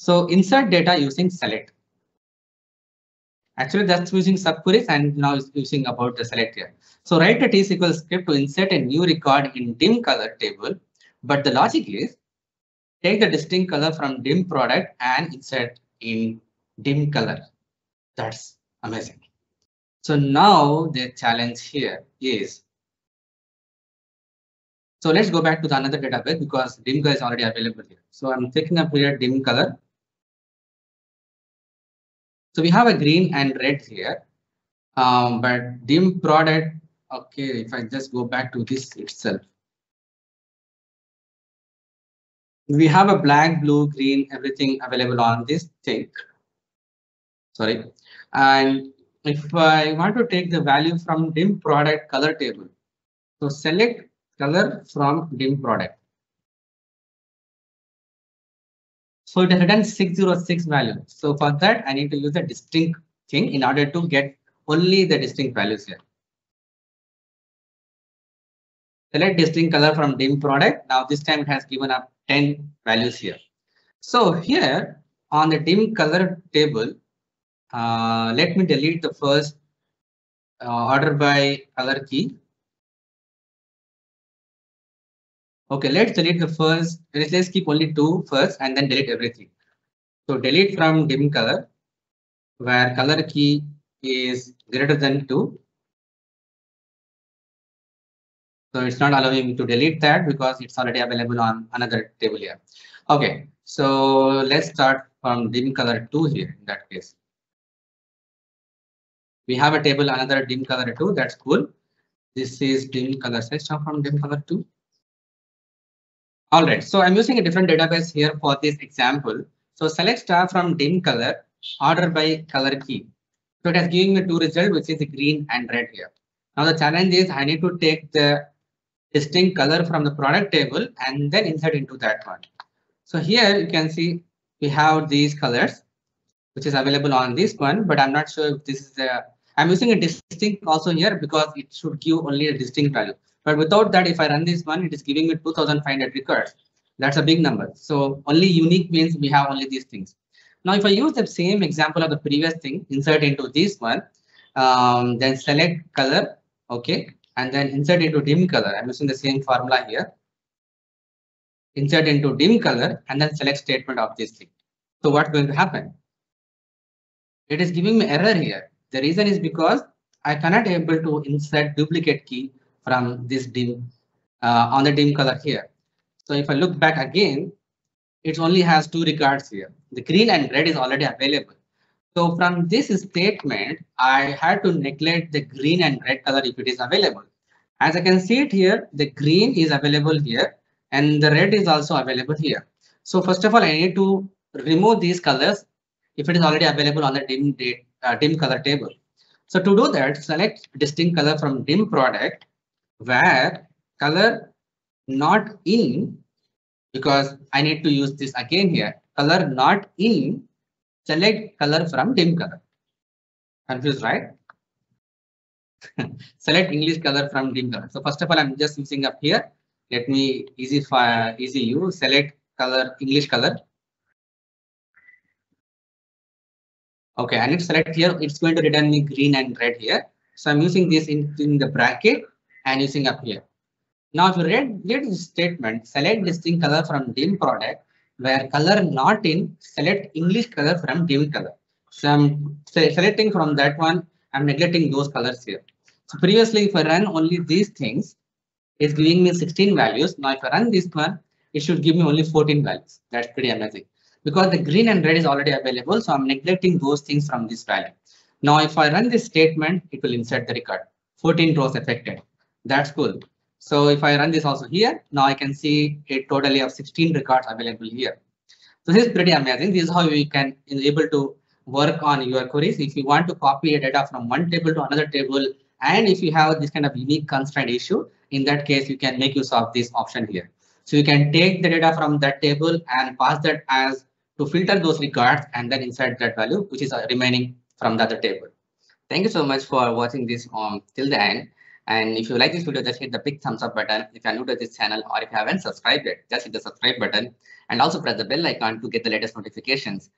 So insert data using select. Actually, that's using subqueries and now it's using about the select here. So write a T-SQL script to insert a new record in dim color table. But the logic is take the distinct color from dim product and insert in dim color. That's amazing. So now the challenge here is so let's go back to the another database because dim color is already available here. So I'm taking up here dim color. So we have a green and red here, um, but dim product. Okay, if I just go back to this itself, we have a black, blue, green, everything available on this thing. Sorry, and if I want to take the value from dim product color table, so select color from dim product. So it has written 606 value. So for that, I need to use a distinct thing in order to get only the distinct values here. Select distinct color from dim product. Now this time it has given up 10 values here. So here on the dim color table, uh, let me delete the first uh, order by color key. Okay, let's delete the first. Let's, keep only two first and then delete everything. So delete from dim color where color key is greater than 2. So it's not allowing me to delete that because it's already available on another table here. Okay, so let's start from dim color 2 here in that case we have a table another dim color 2 that's cool this is dim color let's start from dim color 2 all right. So i'm using a different database here for this example. So select star from dim color order by color key. So it has given me two results which is green and red here. Now the challenge is i need to take the distinct color from the product table and then insert into that one. So here you can see we have these colors which is available on this one but i'm not sure if this is the I'm using a distinct also here because it should give only a distinct value. But without that, if I run this one, it is giving me 2500 records. That's a big number. So only unique means we have only these things. Now, if I use the same example of the previous thing, insert into this one, um, then select color, okay, and then insert into dim color. I'm using the same formula here. Insert into dim color and then select statement of this thing. So what's going to happen? It is giving me error here. The reason is because I cannot able to insert duplicate key from this dim uh, on the dim color here. So if I look back again, it only has two records here. The green and red is already available. So from this statement, I had to neglect the green and red color if it is available. As I can see it here, the green is available here and the red is also available here. So first of all, I need to remove these colors if it is already available on the dim uh, dim color table. So to do that, select distinct color from dim product where color not in because I need to use this again here color not in select color from dim color. Confused, right? select English color from dim color. So first of all, I'm just using up here. Let me easy fire easy you select color English color Okay, and it's select here, it's going to return me green and red here. So I'm using this in, in the bracket and using up here. Now, if you read, read this statement, select distinct color from dim product, where color not in, select English color from dim color. So I'm selecting from that one, I'm neglecting those colors here. So previously, if I run only these things, it's giving me 16 values. Now, if I run this one, it should give me only 14 values. That's pretty amazing because the green and red is already available. So I'm neglecting those things from this value. Now, if I run this statement, it will insert the record. 14 rows affected. That's cool. So if I run this also here, now I can see a totally of 16 records available here. So this is pretty amazing. This is how you can able to work on your queries. If you want to copy a data from one table to another table, and if you have this kind of unique constraint issue, in that case, you can make use of this option here. So you can take the data from that table and pass that as to filter those records and then insert that value, which is uh, remaining from the other table. Thank you so much for watching this um, till the end. And if you like this video, just hit the big thumbs up button. If you're new to this channel or if you haven't subscribed yet, just hit the subscribe button and also press the bell icon to get the latest notifications.